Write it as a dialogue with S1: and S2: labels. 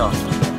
S1: playoffs.